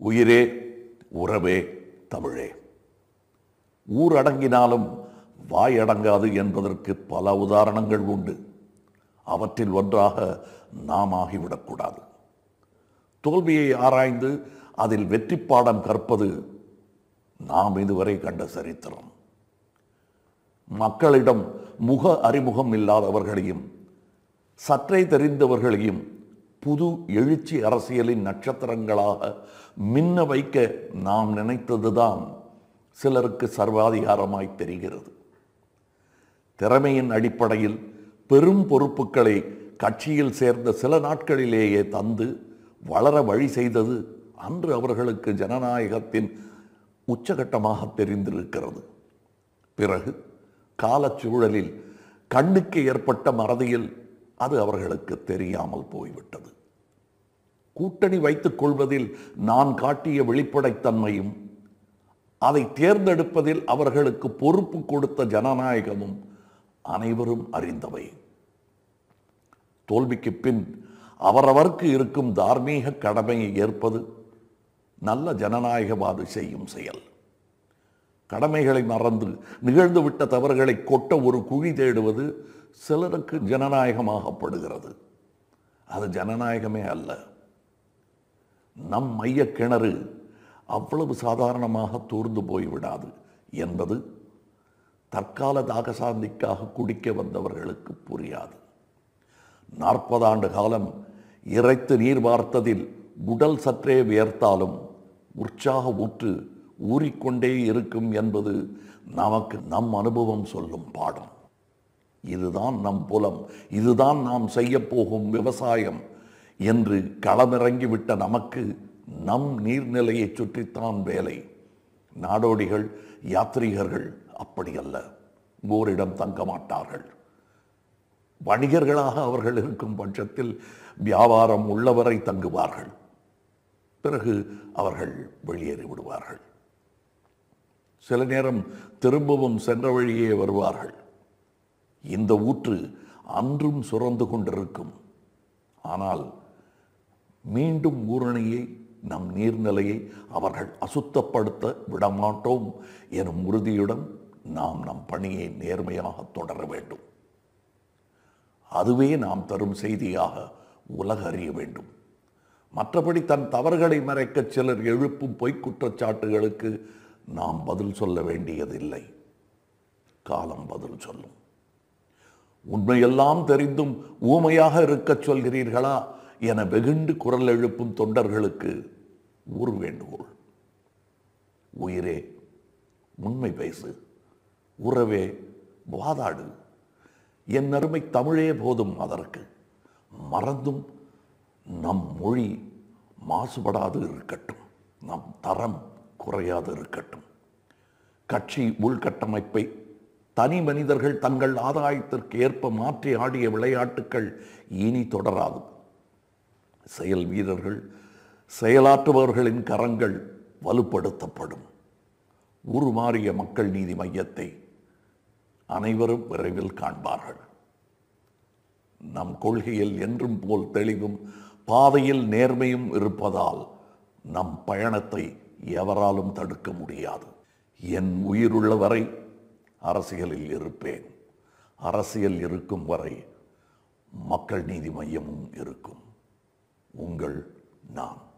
உயிரே உறவே தமிழே. ஊரடங்கினாலும் வாய் அடங்காது என்பதற்கு பல உதாரணங்கள் உண்டு. அவற்றில் ஒன்றாக நாம் ஆகிவிடக்கூடாது. தோல்வியை ஆராய்ந்து அதில் வெற்றி பாடம் கற்பது நாம் இதுவரை கண்ட சரித்திரம். மக்களிடம் முக அறிமுகம் இல்லாதவர்களையும் சற்றே தெரிந்தவர்களையும் புது எழுச்சி அரசியலின் நட்சத்திரங்களாக மின்ன வைக்க நாம் நினைத்ததுதான் சிலருக்கு சர்வாதிகாரமாய் தெரிகிறது. திறமையின் அடிப்படையில் பெரும் பொறுப்புகளை கட்சியில் சேர்ந்த சில நாட்களிலேயே தந்து வளர வழி செய்தது அன்று அவர்களுக்கு ஜனநாயகத்தின் உச்சகட்டமாக தெரிந்திருக்கிறது. பிறகு காலச்சூழலில் கண்ணுக்கு ஏற்பட்ட மறதியில் அது அவர்களுக்கு தெரியாமல் போய்விட்டது. கூட்டணி வைத்துக் கொள்வதில் நான் காட்டிய வெளிப்படைத்தன்மையும் அதை தேர்ந்தெடுப்பதில் அவர்களுக்கு பொறுப்பு கொடுத்த ஜனநாயகமும் அனைவரும் அறிந்தவை. தோல்விக்கு பின் அவரவருக்கு இருக்கும் தார்மீக கடமையை ஏற்பது நல்ல ஜனநாயகவாதி செய்யும் செயல். கடமைகளை மறந்து நிகழ்ந்துவிட்ட தவறுகளை கொட்ட ஒரு குழி தேடுவது சிலருக்கு ஜனநாயகமாகப்படுகிறது. அது ஜனநாயகமே அல்ல. நம் மைய கிணறு அவ்வளவு சாதாரணமாக தூர்ந்து போய்விடாது என்பது தற்கால தாகசாந்திக்காக குடிக்க வந்தவர்களுக்கு புரியாது. நாற்பது ஆண்டு காலம் இறைத்து நீர் வார்த்ததில் உடல் சற்றே வியர்த்தாலும் உற்சாக ஊற்று ஊறிக்கொண்டே இருக்கும் என்பது நமக்கு நம் அனுபவம் சொல்லும் பாடம். இதுதான் நம் புலம். இதுதான் நாம் செய்யப்போகும் விவசாயம். என்று களமிறங்கிவிட்ட நமக்கு நம் நீர்நிலையை சுற்றித்தான் வேலை. நாடோடிகள் யாத்ரீகர்கள் அப்படி அல்ல ஓரிடம் தங்க மாட்டார்கள். வணிகர்களாக அவர்கள் இருக்கும் பட்சத்தில் வியாபாரம் உள்ளவரை தங்குவார்கள். பிறகு அவர்கள் வெளியேறி விடுவார்கள். சில நேரம் திரும்பவும் சென்ற வழியே வருவார்கள். இந்த ஊற்று அன்றும் சுரந்து கொண்டிருக்கும். ஆனால் மீண்டும் ஊரணியை நம் நீர்நிலையை அவர்கள் அசுத்தப்படுத்த விடமாட்டோம் எனும் உறுதியுடன் நாம் நம் பணியை நேர்மையாக தொடர வேண்டும். அதுவே நாம் தரும் செய்தியாக உலக அறிய வேண்டும். மற்றபடி தன் தவறுகளை மறைக்க சிலர் எழுப்பும் பொய்க் குற்றச்சாட்டுகளுக்கு நாம் பதில் சொல்ல வேண்டியதில்லை. காலம் பதில் சொல்லும். உண்மையெல்லாம் தெரிந்தும் ஊமையாக இருக்கச் சொல்கிறீர்களா? என வெகுண்டு குரல் எழுப்பும் தொண்டர்களுக்கு ஒரு வேண்டுகோள். உயிரே உண்மை பேசு உறவே வாதாடு. என் அருமை தமிழே போதும் அதற்கு. மறந்தும் நம் மொழி மாசுபடாது இருக்கட்டும். நம் தரம் குறையாது இருக்கட்டும். கட்சி உள்கட்டமைப்பை தனி மனிதர்கள் தங்கள் ஆதாயத்திற்கு ஏற்ப மாற்றி ஆடிய விளையாட்டுக்கள் இனி தொடராது. செயல் வீரர்கள் செயலாற்றுபவர்களின் கரங்கள் வலுப்படுத்தப்படும். உருமாறிய மக்கள் நீதி மையத்தை அனைவரும் விரைவில் காண்பார்கள். நம் கொள்கையில் என்றும் போல் தெளிவும் பாதையில் நேர்மையும் இருப்பதால் நம் பயணத்தை எவராலும் தடுக்க முடியாது. என் உயிருள்ள வரை அரசியலில் இருப்பேன். அரசியல் இருக்கும் வரை மக்கள் நீதி மையமும் இருக்கும். உங்கள் நான்.